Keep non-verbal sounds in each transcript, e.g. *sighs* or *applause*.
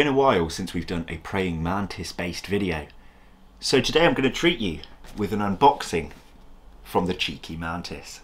been a while since we've done a praying mantis based video. So today I'm going to treat you with an unboxing from the Cheeky Mantis.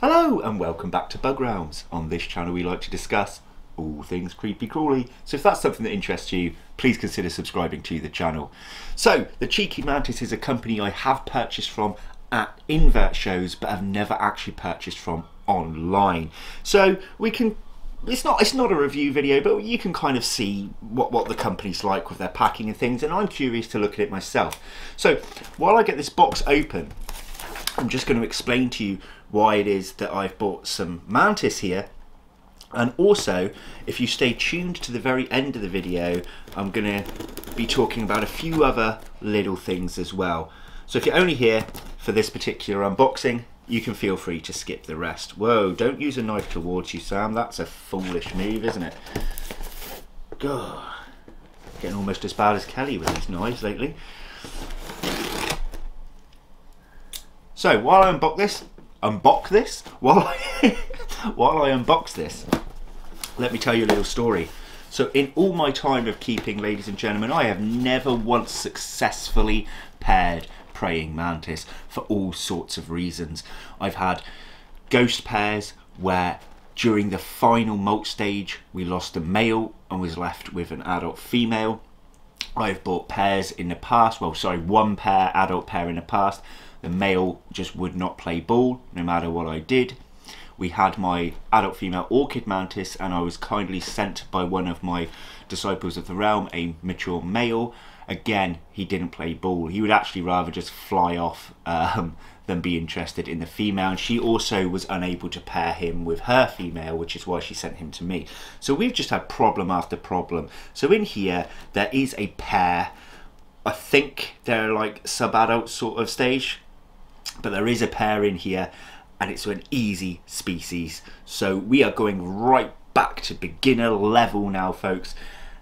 Hello and welcome back to Bug Realms. On this channel we like to discuss all things creepy crawly. So if that's something that interests you, please consider subscribing to the channel. So the Cheeky Mantis is a company I have purchased from at invert shows, but have never actually purchased from online. So we can it's not it's not a review video but you can kind of see what what the company's like with their packing and things and I'm curious to look at it myself so while I get this box open I'm just going to explain to you why it is that I've bought some mantis here and also if you stay tuned to the very end of the video I'm going to be talking about a few other little things as well. So if you're only here for this particular unboxing you can feel free to skip the rest. Whoa don't use a knife towards you Sam. That's a foolish move isn't it? God getting almost as bad as Kelly with these knives lately. So while I unbox this unbox this? While I *laughs* while I unbox this let me tell you a little story. So in all my time of keeping ladies and gentlemen I have never once successfully paired praying mantis for all sorts of reasons. I've had ghost pairs where during the final molt stage we lost a male and was left with an adult female. I've bought pairs in the past well sorry one pair adult pair in the past. The male just would not play ball no matter what I did. We had my adult female orchid mantis and I was kindly sent by one of my disciples of the realm, a mature male. Again, he didn't play ball. He would actually rather just fly off um, than be interested in the female. And she also was unable to pair him with her female, which is why she sent him to me. So we've just had problem after problem. So in here, there is a pair. I think they're like sub-adult sort of stage but there is a pair in here and it's an easy species. So we are going right back to beginner level now folks.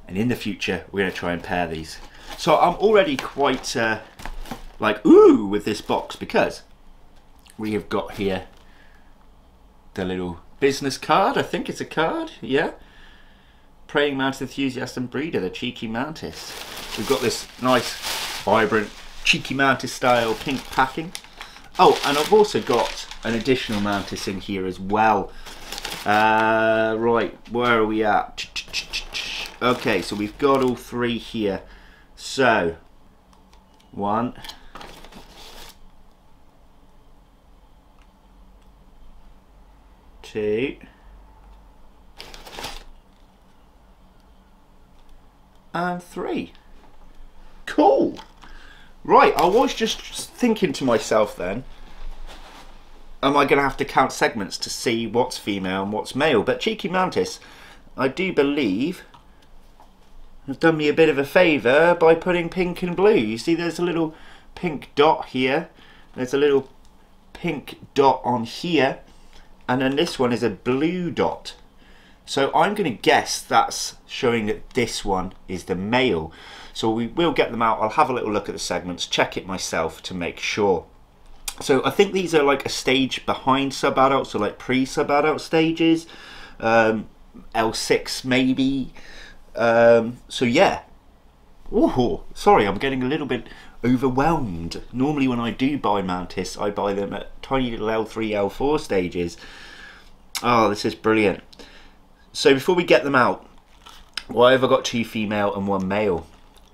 And in the future we're going to try and pair these. So I'm already quite uh, like ooh with this box because we have got here the little business card. I think it's a card yeah? Praying mantis enthusiast and breeder the cheeky mantis. We've got this nice vibrant cheeky mantis style pink packing Oh, and I've also got an additional mantis in here as well. Uh, right, where are we at? Okay, so we've got all three here. So, one, two, and three. Cool. Right, I was just thinking to myself then, am I going to have to count segments to see what's female and what's male? But Cheeky Mantis, I do believe, have done me a bit of a favour by putting pink and blue. You see there's a little pink dot here, there's a little pink dot on here, and then this one is a blue dot. So I'm going to guess that's showing that this one is the male. So we will get them out. I'll have a little look at the segments, check it myself to make sure. So I think these are like a stage behind sub-adult, so like pre-sub-adult stages. Um, L6 maybe. Um, so yeah. Oh, sorry, I'm getting a little bit overwhelmed. Normally when I do buy Mantis, I buy them at tiny little L3, L4 stages. Oh, this is brilliant. So before we get them out, why have I got two female and one male?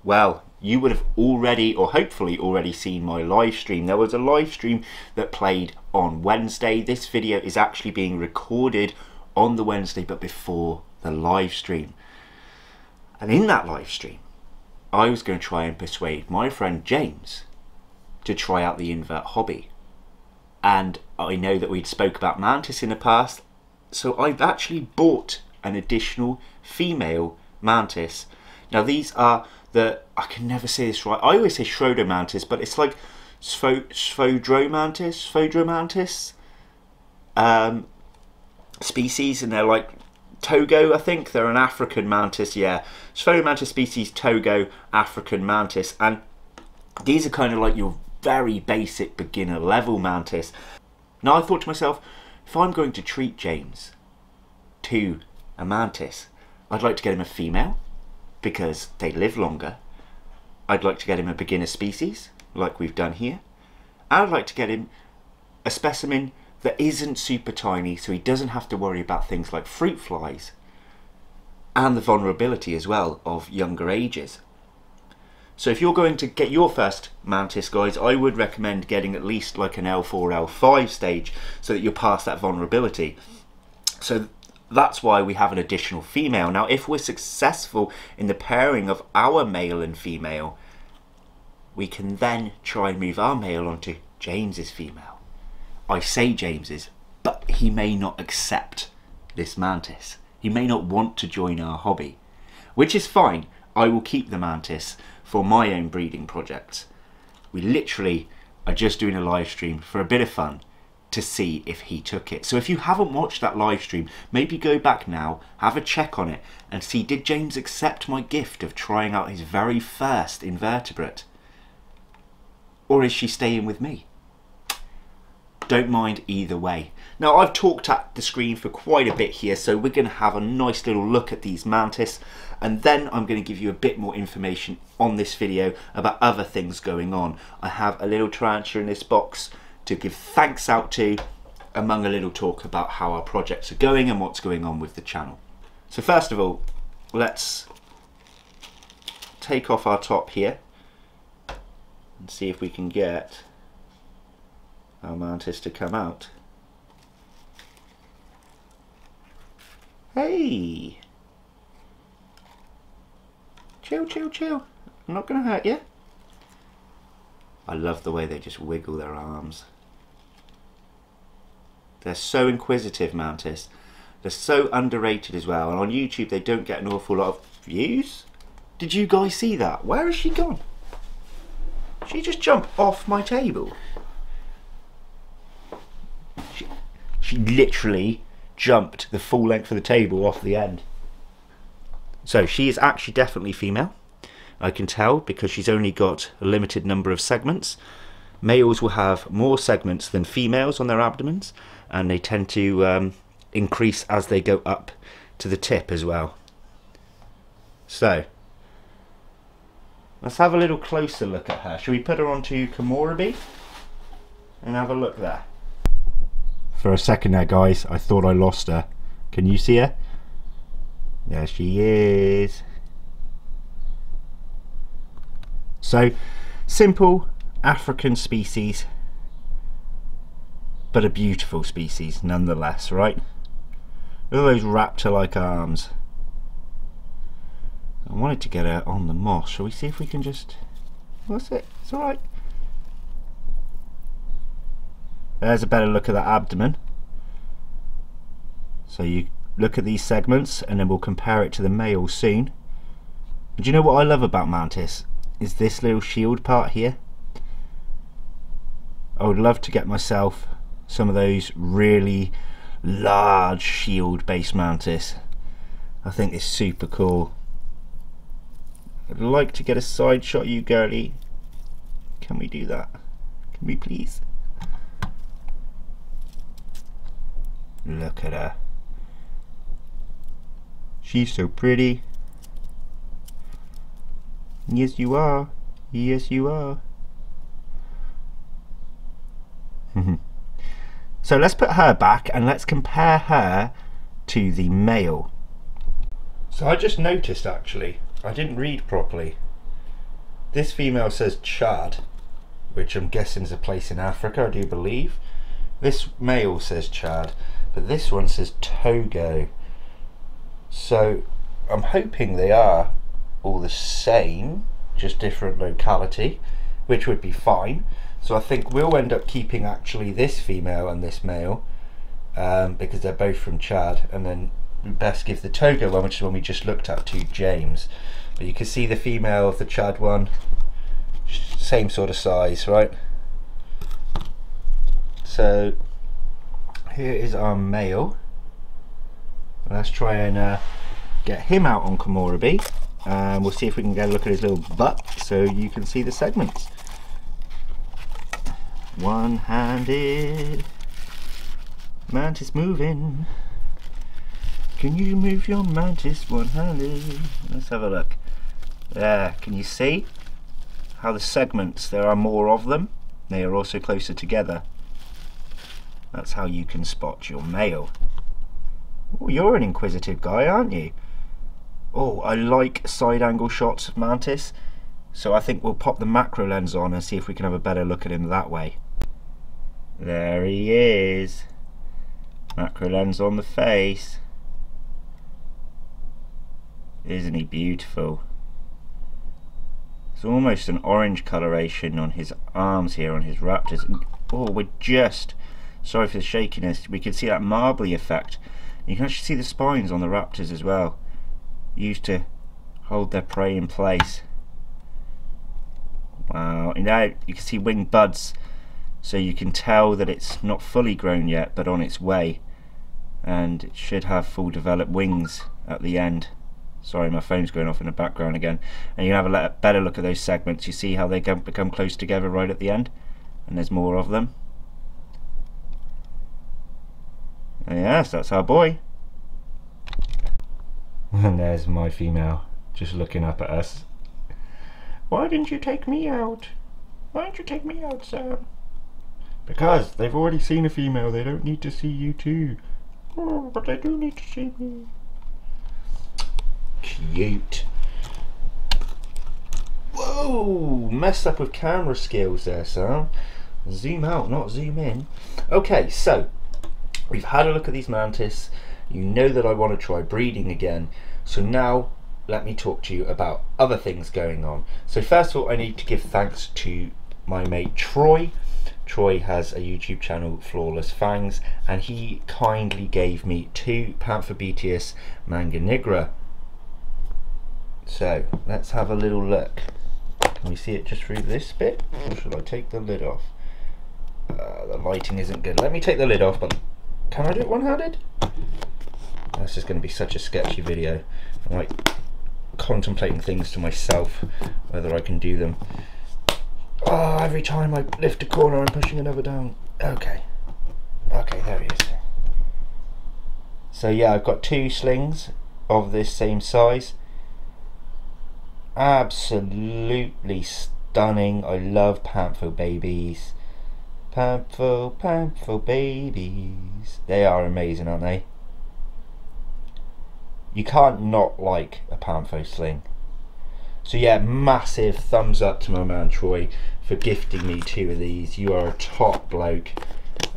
Well, you would have already or hopefully already seen my live stream. There was a live stream that played on Wednesday. This video is actually being recorded on the Wednesday but before the live stream. And in that live stream, I was going to try and persuade my friend James to try out the invert hobby. And I know that we'd spoke about Mantis in the past, so I've actually bought an additional female Mantis. Now these are the I can never say this right. I always say Schroedermantis, but it's like Sphodromantis, Sphodromantis um, species, and they're like Togo, I think. They're an African mantis, yeah. Mantis species Togo, African mantis. And these are kind of like your very basic beginner level mantis. Now I thought to myself, if I'm going to treat James to a mantis, I'd like to get him a female because they live longer. I'd like to get him a beginner species, like we've done here. I'd like to get him a specimen that isn't super tiny so he doesn't have to worry about things like fruit flies and the vulnerability as well of younger ages. So if you're going to get your first mantis guys, I would recommend getting at least like an L4, L5 stage so that you're past that vulnerability. So that's why we have an additional female. Now if we're successful in the pairing of our male and female, we can then try and move our male onto James's female. I say James's, but he may not accept this mantis. He may not want to join our hobby, which is fine. I will keep the mantis for my own breeding projects. We literally are just doing a live stream for a bit of fun to see if he took it. So if you haven't watched that live stream, maybe go back now, have a check on it and see did James accept my gift of trying out his very first invertebrate? Or is she staying with me? Don't mind either way. Now I've talked at the screen for quite a bit here, so we're going to have a nice little look at these mantis, and then I'm going to give you a bit more information on this video about other things going on. I have a little tarantula in this box to give thanks out to, among a little talk about how our projects are going and what's going on with the channel. So first of all, let's take off our top here and see if we can get our mantis to come out. Hey! Chill, chill, chill. I'm not going to hurt you. I love the way they just wiggle their arms. They're so inquisitive, Mantis. They're so underrated as well. And on YouTube, they don't get an awful lot of views. Did you guys see that? Where has she gone? She just jumped off my table. she literally jumped the full length of the table off the end. So she is actually definitely female. I can tell because she's only got a limited number of segments. Males will have more segments than females on their abdomens and they tend to um, increase as they go up to the tip as well. So, let's have a little closer look at her. Should we put her onto Komorebi and have a look there? For a second there, guys, I thought I lost her. Can you see her? There she is. So, simple African species, but a beautiful species nonetheless, right? Look at those raptor-like arms. I wanted to get her on the moss. Shall we see if we can just... What's it? It's alright. There's a better look at that abdomen. So you look at these segments and then we'll compare it to the male soon. do you know what I love about Mantis? Is this little shield part here. I would love to get myself some of those really large shield base Mantis. I think it's super cool. I'd like to get a side shot you girly. Can we do that? Can we please? Look at her. She's so pretty. Yes, you are. Yes, you are. Mm-hmm. so let's put her back and let's compare her to the male. So I just noticed actually, I didn't read properly. This female says Chad, which I'm guessing is a place in Africa, I do believe. This male says Chad but this one says Togo so I'm hoping they are all the same just different locality which would be fine so I think we'll end up keeping actually this female and this male um, because they're both from Chad. And then we best give the Togo one which is the one we just looked at to James. But you can see the female of the Chad one. Same sort of size right? So here is our male. Let's try and uh, get him out on Komorebi. And we'll see if we can get a look at his little butt so you can see the segments. One-handed. Mantis moving. Can you move your mantis one-handed? Let's have a look. There, can you see how the segments, there are more of them. They are also closer together. That's how you can spot your male. Oh, you're an inquisitive guy, aren't you? Oh, I like side angle shots of Mantis. So I think we'll pop the macro lens on and see if we can have a better look at him that way. There he is. Macro lens on the face. Isn't he beautiful? It's almost an orange coloration on his arms here, on his raptors. Oh, we're just, sorry for the shakiness, we can see that marbly effect. You can actually see the spines on the raptors as well used to hold their prey in place. Wow, now you can see wing buds so you can tell that it's not fully grown yet but on its way and it should have full developed wings at the end. Sorry my phone's going off in the background again and you can have a better look at those segments you see how they become close together right at the end and there's more of them. And yes, that's our boy. *laughs* And there's my female just looking up at us. Why didn't you take me out? Why didn't you take me out, Sam? Because they've already seen a female, they don't need to see you too. Oh, but they do need to see me. Cute. Whoa! Messed up with camera skills there, Sam. Zoom out, not zoom in. Okay, so we've had a look at these mantis you know that I want to try breeding again. So now let me talk to you about other things going on. So first of all, I need to give thanks to my mate Troy. Troy has a YouTube channel, Flawless Fangs, and he kindly gave me two Pamphobeteus manga nigra. So let's have a little look. Can we see it just through this bit? Or should I take the lid off? Uh, the lighting isn't good. Let me take the lid off, but can I do it one-handed? This is going to be such a sketchy video. Like contemplating things to myself, whether I can do them. Oh, every time I lift a corner, I'm pushing another down. Okay. Okay, there he is. So yeah, I've got two slings of this same size. Absolutely stunning. I love Pantho babies. Pantho, Pantho babies. They are amazing, aren't they? You can't not like a Pantho sling. So yeah, massive thumbs up to my man Troy for gifting me two of these. You are a top bloke.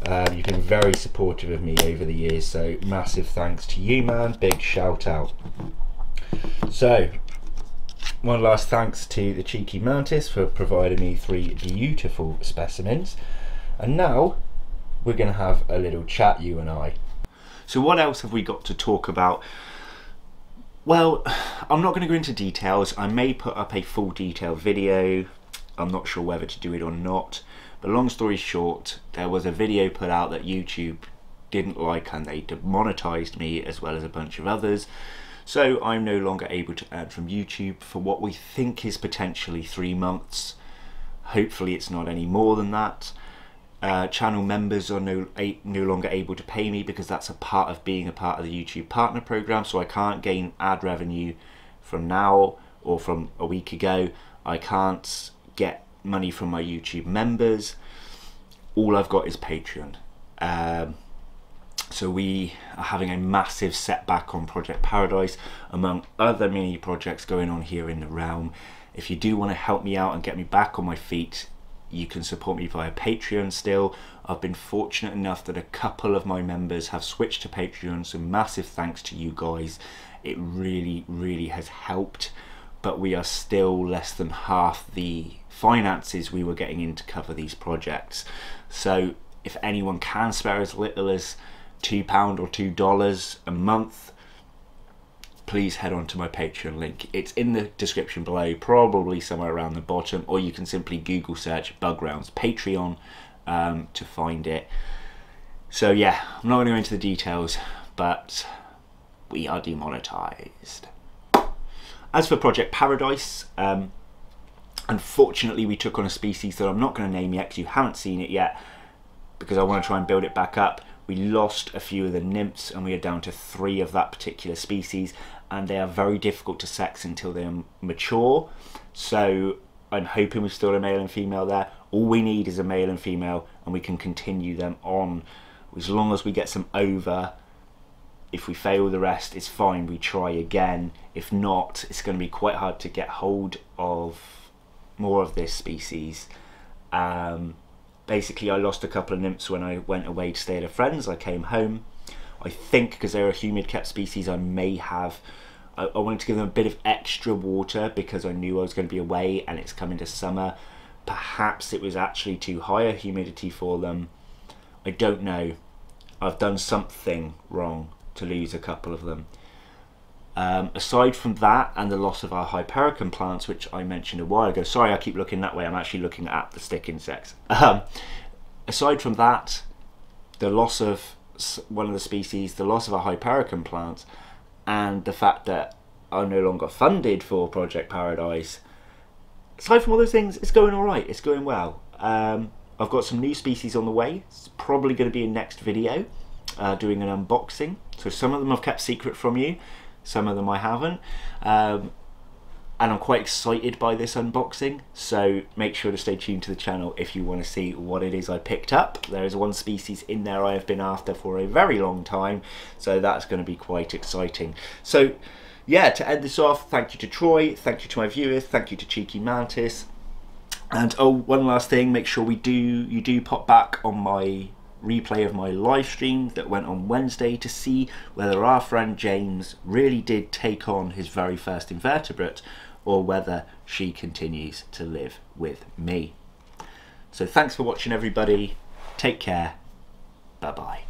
Um, you've been very supportive of me over the years, so massive thanks to you, man. Big shout out. So, one last thanks to the Cheeky Mantis for providing me three beautiful specimens. And now, we're going to have a little chat, you and I. So what else have we got to talk about? Well, *sighs* I'm not going to go into details. I may put up a full detailed video. I'm not sure whether to do it or not. But long story short, there was a video put out that YouTube didn't like and they demonetized me as well as a bunch of others. So I'm no longer able to earn from YouTube for what we think is potentially three months. Hopefully it's not any more than that. Uh, channel members are no, a, no longer able to pay me because that's a part of being a part of the YouTube partner program. So I can't gain ad revenue from now or from a week ago. I can't get money from my YouTube members. All I've got is Patreon. Um, so we are having a massive setback on Project Paradise among other mini projects going on here in the realm. If you do want to help me out and get me back on my feet you can support me via Patreon still. I've been fortunate enough that a couple of my members have switched to Patreon, so massive thanks to you guys. It really, really has helped, but we are still less than half the finances we were getting in to cover these projects. So if anyone can spare as little as £2 or $2 a month, please head on to my Patreon link. It's in the description below, probably somewhere around the bottom, or you can simply Google search Bug Realms Patreon um, to find it. So yeah, I'm not going to go into the details, but we are demonetized. As for Project Paradise, um, unfortunately we took on a species that I'm not going to name yet because you haven't seen it yet because I want to try and build it back up. We lost a few of the nymphs and we are down to three of that particular species and they are very difficult to sex until they're mature. So I'm hoping we've still a male and female there. All we need is a male and female and we can continue them on as long as we get some over if we fail the rest it's fine we try again if not it's going to be quite hard to get hold of more of this species um, basically I lost a couple of nymphs when I went away to stay at a friend's. I came home. I think because they're a humid kept species I may have I, I wanted to give them a bit of extra water because I knew I was going to be away and it's coming to summer. Perhaps it was actually too high a humidity for them. I don't know. I've done something wrong to lose a couple of them. Um, aside from that and the loss of our hypericum plants, which I mentioned a while ago, sorry I keep looking that way, I'm actually looking at the stick insects. Um, aside from that, the loss of one of the species, the loss of our hypericum plants, and the fact that I'm no longer funded for Project Paradise, aside from all those things, it's going alright, it's going well. Um, I've got some new species on the way, it's probably going to be in next video uh, doing an unboxing. So some of them I've kept secret from you, some of them I haven't. Um, and I'm quite excited by this unboxing, so make sure to stay tuned to the channel if you want to see what it is I picked up. There is one species in there I have been after for a very long time, so that's going to be quite exciting. So yeah, to end this off, thank you to Troy, thank you to my viewers, thank you to Cheeky Mantis, and oh, one last thing, make sure we do you do pop back on my replay of my live stream that went on Wednesday to see whether our friend James really did take on his very first invertebrate or whether she continues to live with me. So thanks for watching everybody. Take care. Bye bye.